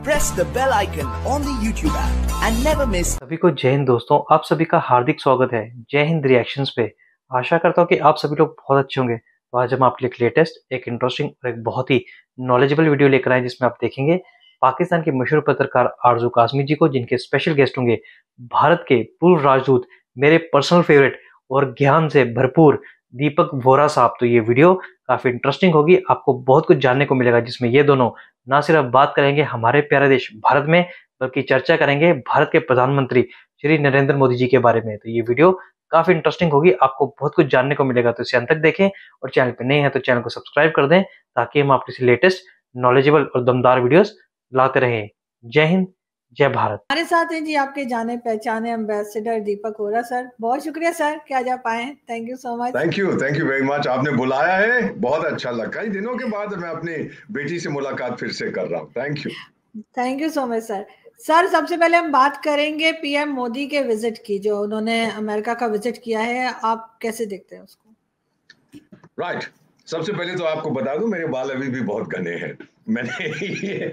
press the bell icon on the YouTube app and never miss सभी को जय हिंद दोस्तों, आप सभी का हार्दिक स्वागत है जय हिंद रिएक्शंस पे। आशा करता हूँ कि आप सभी लोग बहुत अच्छे होंगे। तो आज हम आपके लिए लेटेस्ट एक इंटरेस्टिंग और एक बहुत ही नॉलेजेबल वीडियो लेकर आए जिसमें आप देखेंगे पाकिस्तान के मशहूर पत्रकार आरज़ू कासमी जी को, जिनके स्पेशल गेस्ट होंगे भारत के पूर्व राजदूत, मेरे पर्सनल फेवरेट और ज्ञान से भरपूर दीपक वोरा साहब। तो ये वीडियो काफ़ी इंटरेस्टिंग होगी, आपको बहुत कुछ जानने को मिलेगा, जिसमें ये दोनों ना सिर्फ़ बात करेंगे हमारे प्यारे देश भारत में, बल्कि चर्चा करेंगे भारत के प्रधानमंत्री श्री नरेंद्र मोदी जी के बारे में। तो ये वीडियो काफ़ी इंटरेस्टिंग होगी, आपको बहुत कुछ जानने को मिलेगा। तो इसे अंत तक देखें और चैनल पर नए हैं तो चैनल को सब्सक्राइब कर दें ताकि हम आपके लेटेस्ट नॉलेजेबल और दमदार वीडियोस लाते रहें। जय हिंद। जय भारत। हमारे साथ हैं जी आपके जाने पहचाने एम्बेसडर दीपक होरा सर। बहुत शुक्रिया सर कि आज आप आए thank you so much thank you thank you very much आपने बुलाया है बहुत अच्छा लगा। कई दिनों के बाद मैं अपनी बेटी से मुलाकात फिर से कर रहा हूँ। Thank you thank you so much sir sir सबसे पहले हम बात करेंगे पीएम मोदी के विज़िट की जो उन्होंने अमेरिका का विज़िट किया है। आप कैसे देखते हैं उसको? Right right. सबसे पहले तो आपको बता दूँ मेरे बाल अभी भी बहुत घने हैं। मैंने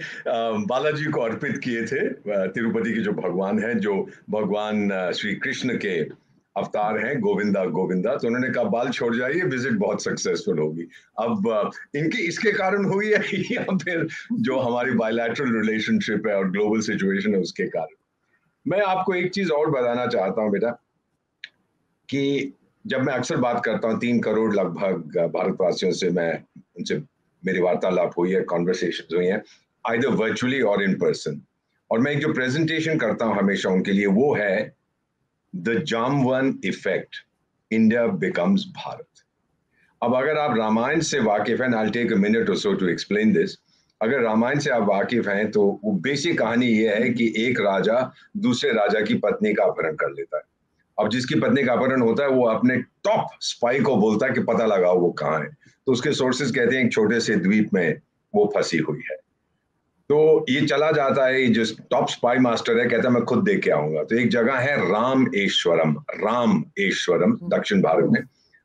बालाजी को अर्पित किए थे तिरुपति के जो भगवान हैं, जो भगवान श्री कृष्ण के अवतार हैं, गोविंदा गोविंदा तो उन्होंने कहा, बाल छोड़ जाइए विज़िट बहुत सक्सेसफुल होगी। अब इनके, इसके कारण हुई है या फिर जो हमारी बायोलैटरल रिलेशनशिप है और ग्लोबल सिचुएशन है, उसके कारण। मैं आपको एक चीज़ और बताना चाहता हूँ, बेटा, कि जब मैं अक्सर बात करता हूँ, तीन करोड़ लगभग भारतवासियों से मैं उनसे मेरी वार्तालाप हुई है कॉन्वर्सेशन हुई है आइदर वर्चुअली और इन पर्सन और मैं एक जो प्रेजेंटेशन करता हूँ हमेशा उनके लिए वो है the Jamvan effect India becomes Bharat अब अगर आप रामायण से वाकिफ हैं I take a minute so to explain this अगर रामायण से आप वाकिफ हैं तो वो बेसिक कहानी ये है कि एक राजा दूसरे राजा की पत्नी का अपहरण कर लेता है। अब जिसकी पत्नी का अपहरण होता है, वो अपने टॉप स्पाई को बोलता है कि पता लगाओ वो कहाँ है। तो उसके सोर्सेज कहते हैं एक छोटे से द्वीप में वो फंसी हुई है। तो ये चला जाता है जो टॉप स्पाई मास्टर है कहता है मैं खुद देख के आऊँगा। तो एक जगह है राम एश्वरम राम एश्वरम दक्षिण भारत में।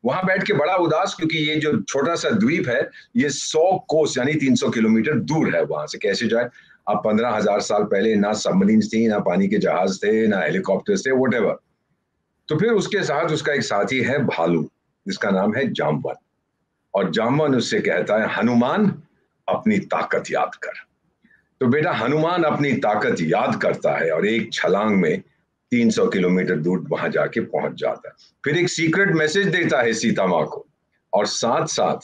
वहाँ बैठ के बड़ा उदास क्योंकि ये जो छोटा सा द्वीप है ये सौ कोस यानी तीन सौ किलोमीटर दूर है वहाँ से। कैसे जाए? अब पंद्रह हज़ार साल पहले ना सबमरीन थी ना पानी के जहाज़ थे ना हेलीकॉप्टर थे वट तो फिर उसके साथ उसका एक साथी है भालू जिसका नाम है जामवन और जामवन उससे कहता है, हनुमान, अपनी ताकत याद कर। तो बेटा, हनुमान अपनी ताकत याद करता है और एक छलांग में 300 किलोमीटर दूर वहाँ जाके पहुँच जाता है। फिर एक सीक्रेट मैसेज देता है सीता माँ को और साथ साथ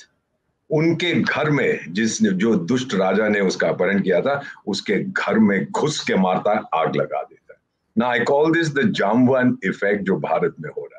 उनके घर में जिस जो दुष्ट राजा ने उसका अपहरण किया था, उसके घर में घुस के मारता है, आग लगा देता है। ना I call this the Jamvan effect जो भारत में हो।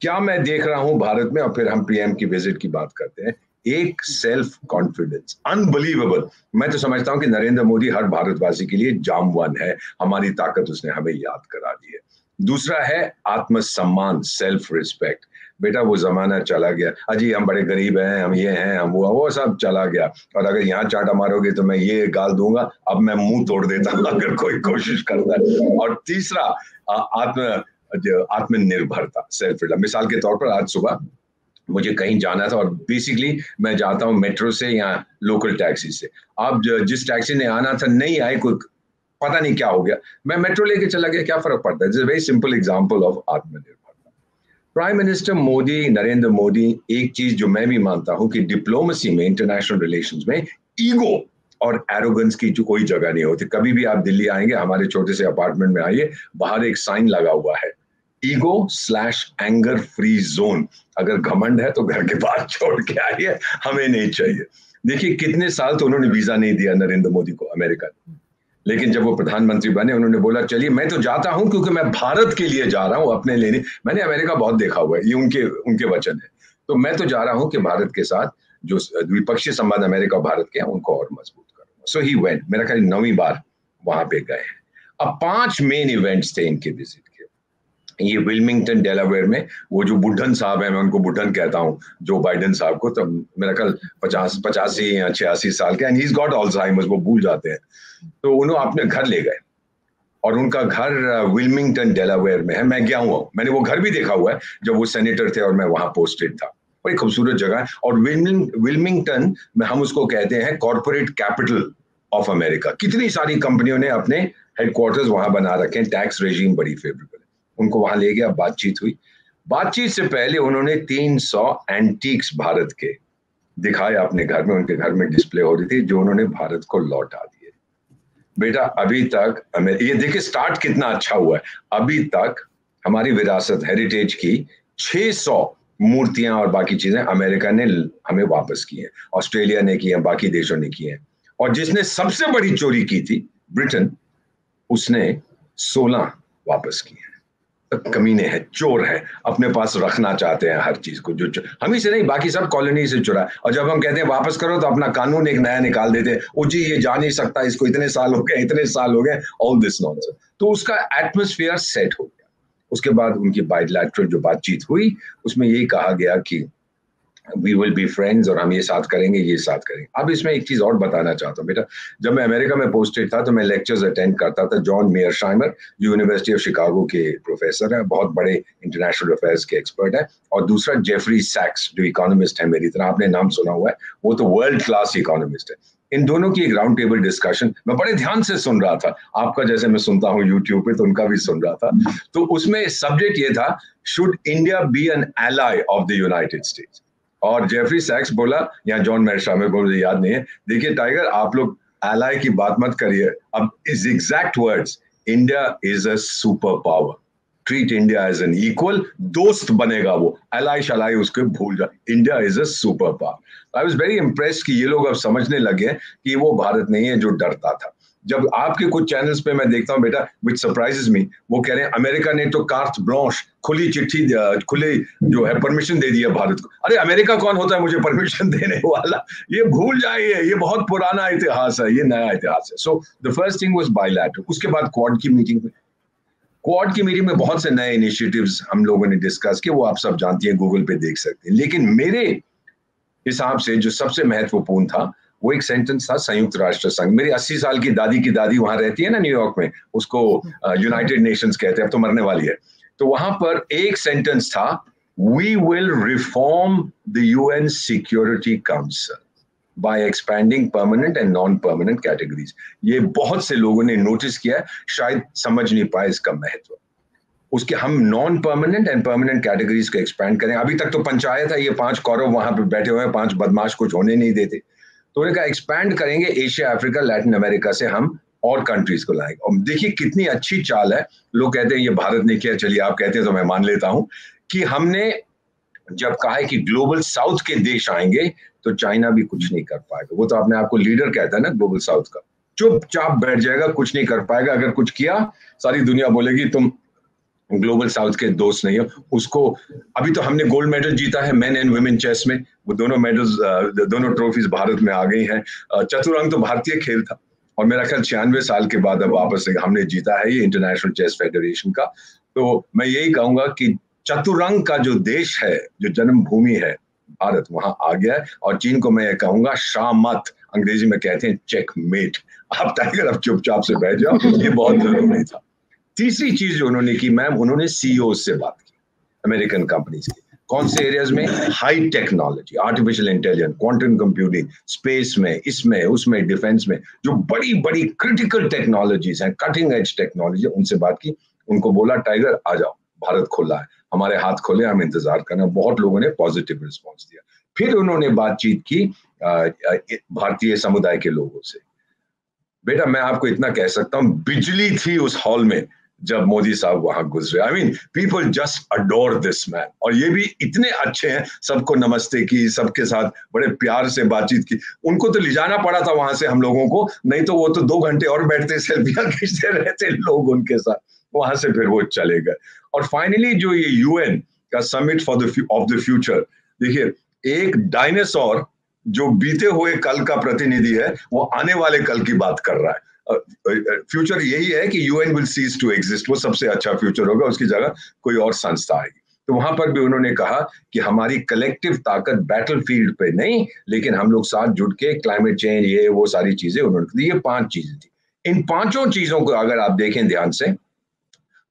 क्या मैं देख रहा हूँ भारत में? और फिर हम पीएम की विज़िट की बात करते हैं। एक सेल्फ कॉन्फिडेंस अनबिलीवेबल मैं तो समझता हूँ कि नरेंद्र मोदी हर भारतवासी के लिए जामवन है। हमारी ताकत उसने हमें याद करा दी है। दूसरा है आत्मसम्मान सेल्फ रिस्पेक्ट बेटा, वो जमाना चला गया। अजी, हम बड़े गरीब हैं, हम ये हैं, हम वो वो सब चला गया। और अगर यहाँ चाटा मारोगे तो मैं ये गाल दूँगा, अब मैं मुँह तोड़ देता हूँ अगर कोई कोशिश करता है। और तीसरा आत्म आत्मनिर्भरता सेल्फ मिसाल के तौर पर आज सुबह मुझे कहीं जाना था और बेसिकली मैं जाता हूँ मेट्रो से या लोकल टैक्सी से। अब जिस टैक्सी ने आना था, नहीं आए कोई, पता नहीं क्या हो गया। मैं मेट्रो लेके चला गया, क्या फ़र्क पड़ता है? वेरी सिंपल एग्ज़ाम्पल ऑफ़ आत्मनिर्भरता। प्राइम मिनिस्टर मोदी, नरेंद्र मोदी, एक चीज़ जो मैं भी मानता हूँ कि डिप्लोमेसी में इंटरनेशनल रिलेशंस में ईगो और एरोगेंस की जो कोई जगह नहीं होती। कभी भी आप दिल्ली आएँगे, हमारे छोटे से अपार्टमेंट में आइए बाहर एक साइन लगा हुआ है। Ego slash anger free zone अगर घमंड है तो घर के बाहर छोड़ के आइए, हमें नहीं चाहिए। देखिए, कितने साल तो उन्होंने वीज़ा नहीं दिया नरेंद्र मोदी को, अमेरिका ने लेकिन जब वो प्रधानमंत्री बने, उन्होंने बोला, चलिए, मैं तो जाता हूँ क्योंकि मैं भारत के लिए जा रहा हूँ अपने लेने। मैंने अमेरिका बहुत देखा हुआ है, ये उनके उनके वचन है। तो मैं तो जा रहा हूँ कि भारत के साथ जो द्विपक्षीय संबंध अमेरिका और भारत के हैं, उनको और मज़बूत करूँगा सो ही वेंट मेरा ख्याल नौवीं बार वहाँ पे गए हैं। अब पाँच मेन इवेंट्स थे इनके विज़िट ये विल्मिंगटन डेलावेयर में वो जो बुढ़न साहब है, मैं उनको बुढ़न कहता हूँ, जो बाइडन साहब को तब मेरा कल पचास, पचासी या छियासी साल के एंड ही गॉट ऑल्जाइमर्स वो भूल जाते हैं। तो उन्होंने अपने घर ले गए, और उनका घर विल्मिंगटन डेलावेयर में है। मैं गया हुआ मैंने वो घर भी देखा हुआ है, जब वो सेनेटर थे और मैं वहाँ पोस्टेड था। बड़ी खूबसूरत जगह है, और विल्मिंग विल्मिंगटन में हम उसको कहते हैं कॉरपोरेट कैपिटल ऑफ़ अमेरिका कितनी सारी कंपनियों ने अपने हेडक्वार्टर्स वहाँ बना रखे हैं। टैक्स रेजिम बड़ी फेवरेबल उनको वहाँ ले गया, बातचीत हुई। बातचीत से पहले उन्होंने 300 एंटीक्स भारत के दिखाए अपने घर में, उनके घर में डिस्प्ले हो रही थी, जो उन्होंने भारत को लौटा दिए। बेटा, अभी तक हमें, ये देखिए स्टार्ट कितना अच्छा हुआ है। अभी तक हमारी विरासत हेरिटेज की 600 मूर्तियाँ और बाकी चीज़ें अमेरिका ने हमें वापस की हैं, ऑस्ट्रेलिया ने की हैं, बाकी देशों ने की हैं। और जिसने सबसे बड़ी चोरी की थी, ब्रिटेन, उसने 16 वापस की हैं। कमीने हैं, चोर है, अपने पास रखना चाहते हैं हर चीज़ को, जो हम ही से नहीं, बाकी सब कॉलोनी से चुरा और जब हम कहते हैं, वापस करो तो अपना कानून एक नया निकाल देते हैं। ओ जी, ये जा नहीं सकता, इसको इतने साल हो गए, इतने साल हो गए ऑल दिस नॉन तो उसका एटमोस्फियर सेट हो गया। उसके बाद उनकी बायोलैटरल जो बातचीत हुई, उसमें यही कहा गया कि वी विल बी फ्रेंड्स और हम ये साथ करेंगे, ये साथ करेंगे। अब इसमें एक चीज़ और बताना चाहता हूँ, बेटा। जब मैं अमेरिका में पोस्टेड था तो मैं लेक्चर्स अटेंड करता था जॉन मेयर शाइमर जो यूनिवर्सिटी ऑफ़ शिकागो के प्रोफेसर है, बहुत बड़े इंटरनेशनल अफेयर्स के एक्सपर्ट है, और दूसरा जेफरी सैक्स जो इकोनॉमिस्ट है मेरी तरह, आपने नाम सुना हुआ है, वो तो वर्ल्ड क्लास इकोनॉमिस्ट है। इन दोनों की एक राउंड टेबल डिस्कशन मैं बड़े ध्यान से सुन रहा था। आपका जैसे मैं सुनता हूँ यूट्यूब पे तो उनका भी सुन रहा था। तो उसमें सब्जेक्ट ये था should India be an ally of the United States और जेफरी सैक्स बोला, या जॉन मेरशा में मुझे याद नहीं है। देखिए टाइगर आप लोग एलाय की बात मत करिए। अब is exact words India is a super power treat India as an equal दोस्त बनेगा वो। एलाई शलाई उसके भूल जाए India is a super power I was very impress कि ये लोग अब समझने लगे कि वो भारत नहीं है जो डरता था। जब आपके कुछ चैनल्स पे मैं देखता हूँ, बेटा विच सरप्राइजेस मी वो कह रहे हैं, अमेरिका ने तो कार्थ ब्लॉश खुली चिट्ठी खुली जो है परमिशन दे दिया भारत को. अरे, अमेरिका कौन होता है मुझे परमिशन देने वाला? ये भूल जाइए, ये बहुत पुराना इतिहास है, ये नया इतिहास है। So the first thing was bilateral उसके बाद क्वाड की मीटिंग में क्वाड की मीटिंग में बहुत से नए इनिशिएटिव्स हम लोगों ने डिस्कस किए, वो आप सब जानती हैं गूगल पे देख सकते हैं। लेकिन मेरे हिसाब से जो सबसे महत्वपूर्ण था वो एक सेंटेंस था संयुक्त राष्ट्र संघ। मेरी अस्सी साल की दादी की दादी वहाँ रहती है ना न्यूयॉर्क में उसको यूनाइटेड नेशंस कहते हैं अब तो मरने वाली है। तो वहाँ पर एक सेंटेंस था we will reform the UN Security Council by expanding permanent and non permanent categories ये बहुत से लोगों ने नोटिस किया शायद समझ नहीं पाए इसका महत्व। उसके हम non permanent and permanent categories को एक्सपैंड करें। अभी तक तो पंचायत है ये पाँच कौरव वहाँ पे बैठे हुए हैं पाँच बदमाश कुछ होने नहीं देते। तो उन्होंने कहा एक्सपैंड करेंगे एशिया अफ्रीका लैटिन अमेरिका से हम और कंट्रीज़ को लाएँगे. और देखिए कितनी अच्छी चाल है। लोग कहते हैं, ये भारत ने किया, चलिए आप कहते हैं तो मैं मान लेता हूँ। कि हमने जब कहा है कि ग्लोबल साउथ के देश आएँगे तो चाइना भी कुछ नहीं कर पाएगा। वो तो अपने आपको लीडर कहता है ना ग्लोबल साउथ का। चुपचाप बैठ जाएगा, कुछ नहीं कर पाएगा। अगर कुछ किया, सारी दुनिया बोलेगी, तुम ग्लोबल साउथ के दोस्त नहीं हो। उसको, अभी तो हमने गोल्ड मेडल जीता है मेन एंड वुमेन चेस में। वो दोनों मेडल्स दोनों ट्रॉफीज भारत में आ गई हैं। चतुरंग तो भारतीय खेल था। और मेरा ख्याल छियानवे साल के बाद अब वापस हमने जीता है ये इंटरनेशनल चेस फेडरेशन का। तो मैं यही कहूँगा कि चतुरंग का जो देश है, जो जन्मभूमि है, भारत वहाँ आ गया है। और चीन को मैं ये कहूँगा शामत अंग्रेज़ी में कहते हैं चेक मेट आप टाइगर अब चुपचाप से बैठ जाओ। ये बहुत ज़रूरी था। तीसरी चीज़ जो उन्होंने की, मैम, उन्होंने सीईओ से बात की अमेरिकन कंपनीज़ की। कौन से एरियाज़ में? High technology artificial intelligence quantum computing space में, इसमें, उसमें डिफेंस में, जो बड़ी बड़ी क्रिटिकल टेक्नोलॉजीज़ हैं कटिंग एज टेक्नोलॉजी उनसे बात की। उनको बोला टाइगर आ जाओ, भारत खोला है, हमारे हाथ खोले हम इंतज़ार करना बहुत लोगों ने पॉजिटिव रिस्पॉन्स दिया। फिर उन्होंने बातचीत की भारतीय समुदाय के लोगों से। बेटा, मैं आपको इतना कह सकता हूँ, बिजली थी उस हॉल में जब मोदी साहब वहाँ गुजरे। I mean people just adore this man और ये भी इतने अच्छे हैं, सबको नमस्ते की, सबके साथ बड़े प्यार से बातचीत की। उनको तो ले जाना पड़ा था वहाँ से हम लोगों को, नहीं तो वो तो दो घंटे और बैठते, सेल्फियाँ खींचते रहते लोग उनके साथ। वहाँ से फिर वो चले गए। और फाइनली जो ये यूएन का summit for the of the future देखिए, एक डायनासोर जो बीते हुए कल का प्रतिनिधि है, वो आने वाले कल की बात कर रहा है। फ्यूचर यही है कि UN will cease to exist वो सबसे अच्छा फ्यूचर होगा, उसकी जगह कोई और संस्था आएगी। तो वहाँ पर भी उन्होंने कहा कि हमारी कलेक्टिव ताकत बैटल फ़ील्ड पे नहीं, लेकिन हम लोग साथ जुड़ के क्लाइमेट चेंज ये, वो सारी चीज़ें उन्होंने ये पाँच चीज़ें थी। इन पाँचों चीज़ों को अगर आप देखें ध्यान से,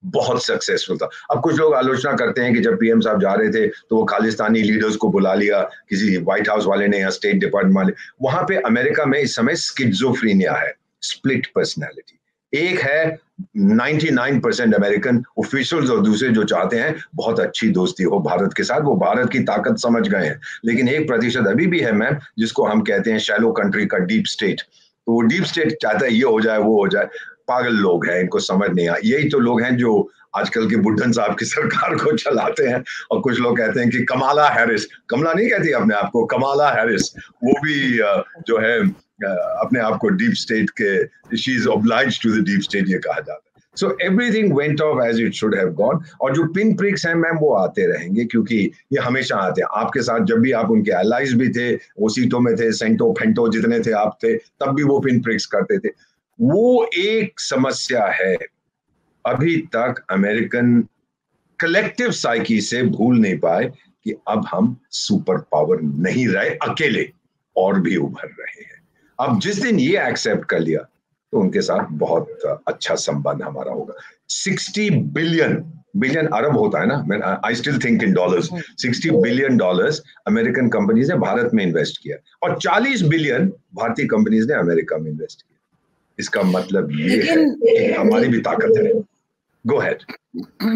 बहुत सक्सेसफुल था। अब कुछ लोग आलोचना करते हैं कि जब पीएम साहब जा रहे थे तो वो खालिस्तानी लीडर्स को बुला लिया, किसी व्हाइट हाउस वाले ने या स्टेट डिपार्टमेंट वाले। वहाँ पे अमेरिका में इस समय स्किजोफ्रीनिया है। स्प्लिट पर्सनैलिटी एक है 99 परसेंट अमेरिकन ऑफिशियल्स और दूसरे जो चाहते हैं, बहुत अच्छी दोस्ती हो भारत के साथ, वो भारत की ताकत समझ गए हैं। लेकिन एक प्रतिशत अभी भी है मैम, जिसको हम कहते हैं शैलो कंट्री का डीप स्टेट तो वो डीप स्टेट चाहता है ये हो जाए, वो हो जाए। पागल लोग हैं, इनको समझ नहीं आ यही तो लोग हैं जो आजकल के बुढ़न साहब की सरकार को चलाते हैं और कुछ लोग कहते हैं कि कमाला हैरिस। कमला नहीं कहती अपने आप को, कमाला हैरिस। वो भी जो है अपने आप को डीप स्टेट के she is oblige to the deep state ये कहा जाता है। So everything went off as it should have gone और जो पिन प्रिक्स हैं मैम वो आते रहेंगे, क्योंकि ये हमेशा आते हैं। आपके साथ जब भी आप उनके एलाइज भी थे, वो सीटों में थे, सेंटो, फेंटो जितने थे आप थे, तब भी वो पिन प्रिक्स करते थे। वो एक समस्या है, अभी तक अमेरिकन कलेक्टिव साइकी से भूल नहीं पाए कि अब हम सुपर पावर नहीं रहे, अकेले और भी उभर रहे हैं। अब जिस दिन ये एक्सेप्ट कर लिया तो उनके साथ बहुत अच्छा संबंध हमारा होगा। 60 बिलियन बिलियन अरब होता है ना? मैं I still think in dollars 60 billion dollars American companies ने भारत में इन्वेस्ट किया। और 40 बिलियन भारतीय कंपनीज़ ने अमेरिका में इन्वेस्ट किया। इसका मतलब ये है कि हमारी भी ताकत है। गो हेड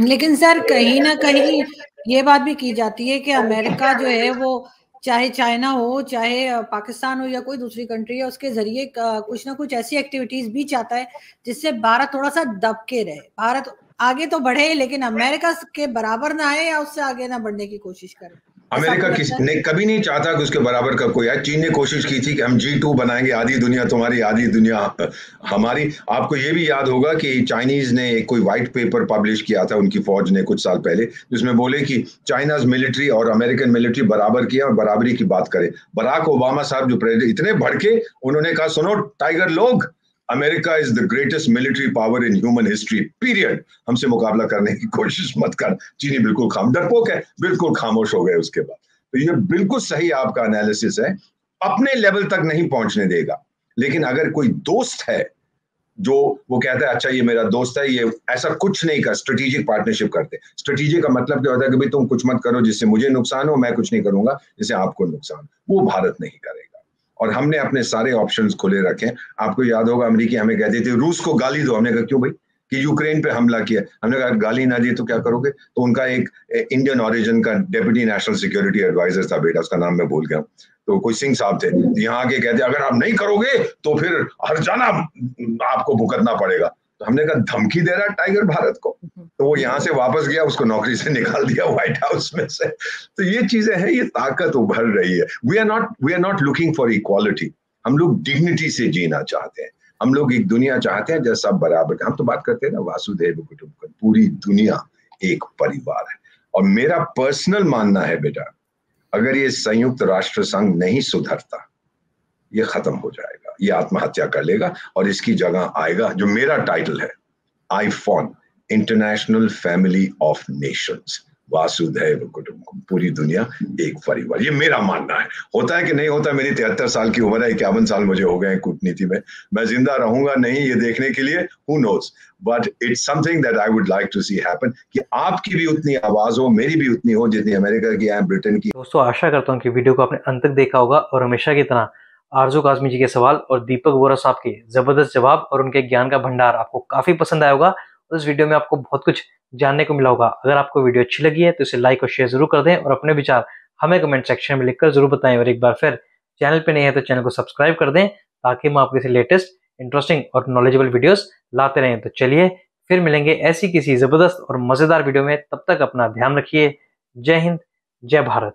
लेकिन सर कहीं ना कहीं ये बात भी की जाती है कि अमेरिका जो है वो चाहे चाइना हो, चाहे पाकिस्तान हो या कोई दूसरी कंट्री है, उसके ज़रिए कुछ ना कुछ ऐसी एक्टिविटीज़ भी चाहता है, जिससे भारत थोड़ा सा दबके रहे। भारत आगे तो बढ़े, लेकिन अमेरिका के बराबर ना आए या उससे आगे ना बढ़ने की कोशिश करे। अमेरिका किसी ने कभी नहीं चाहता कि उसके बराबर का कोई है चीन ने कोशिश की थी कि हम जी टू बनाएँगे आधी दुनिया तुम्हारी आधी दुनिया हमारी। आपको ये भी याद होगा कि चाइनीज़ ने एक कोई व्हाइट पेपर पब्लिश किया था उनकी फौज ने कुछ साल पहले जिसमें बोले कि चाइनाज मिलिट्री और अमेरिकन मिलिट्री बराबर किया और बराबरी की बात करे। बराक ओबामा साहब जो प्रेसिडेंट इतने भड़के उन्होंने कहा सुनो टाइगर लोग America is the greatest military power in human history period हमसे मुकाबला करने की कोशिश मत कर। चीनी बिल्कुल खाम, डरपोक है, बिल्कुल खामोश हो गए उसके बाद। तो ये बिल्कुल सही आपका एनालिसिस है। अपने लेवल तक नहीं पहुँचने देगा। लेकिन अगर कोई दोस्त है, जो वो कहता है अच्छा ये मेरा दोस्त है, ये ऐसा कुछ नहीं कर स्ट्रेटेजिक पार्टनरशिप करते स्ट्रेटेजिक का मतलब क्या होता है कि भाई तुम कुछ मत करो जिससे मुझे नुकसान हो, मैं कुछ नहीं करूँगा जिससे आपको नुकसान वो भारत नहीं करेगा। और हमने अपने सारे ऑप्शन खुले रखे। आपको याद होगा, अमरीकी हमें कहते थे, रूस को गाली दो। हमने कहा, क्यों भाई? कि यूक्रेन पे हमला किया। हमने कहा गाली ना दी तो क्या करोगे? तो उनका एक इंडियन ऑरिजिन का डेप्यूटी नेशनल सिक्योरिटी एडवाइजर था बेटा, उसका नाम मैं भूल गया तो कोई सिंह साहब थे, यहाँ आके कहते, अगर आप नहीं करोगे तो फिर हर जाना आपको भुगतना पड़ेगा। तो हमने कहा धमकी दे रहा है टाइगर भारत को? तो वो यहाँ से वापस गया उसको नौकरी से निकाल दिया व्हाइट हाउस में से। तो ये चीज़ें हैं ये ताकत उभर रही है। We are not we are not looking for equality हम लोग डिग्निटी से जीना चाहते हैं। हम लोग एक दुनिया चाहते हैं जैसा बराबर हम तो बात करते हैं ना वासुदेव कुटुंब पूरी दुनिया एक परिवार है। और मेरा पर्सनल मानना है बेटा अगर ये संयुक्त राष्ट्र संघ नहीं सुधरता ये खत्म हो जाएगा। ये आत्महत्या कर लेगा और इसकी जगह आएगा जो मेरा टाइटल है I found international family of nations Vasudev कुटुंब पूरी दुनिया एक परिवार। ये मेरा मानना है। होता है कि नहीं होता मेरी तिहत्तर साल की उम्र है, इक्यावन साल मुझे हो गए हैं कूटनीति में। मैं ज़िंदा रहूँगा नहीं ये देखने के लिए who knows but it's something that I would like to see happen कि आपकी भी उतनी आवाज़ हो, मेरी भी उतनी हो जितनी अमेरिका की है ब्रिटेन की। दोस्तों, आशा करता हूँ कि वीडियो को आपने अंत तक देखा होगा और हमेशा की तरह आरज़ू काजमी जी के सवाल और दीपक वोरा साहब के ज़बरदस्त जवाब और उनके ज्ञान का भंडार आपको काफ़ी पसंद आया होगा इस वीडियो में आपको बहुत कुछ जानने को मिला होगा। अगर आपको वीडियो अच्छी लगी है तो इसे लाइक और शेयर ज़रूर कर दें और अपने विचार हमें कमेंट सेक्शन में लिखकर ज़रूर बताएँ और एक बार फिर चैनल पे नहीं है तो चैनल को सब्सक्राइब कर दें ताकि हम आपके लेटेस्ट इंटरेस्टिंग और नॉलेजेबल वीडियोस लाते रहें। तो चलिए फिर मिलेंगे ऐसी किसी ज़बरदस्त और मज़ेदार वीडियो में। तब तक अपना ध्यान रखिए। जय हिंद, जय भारत।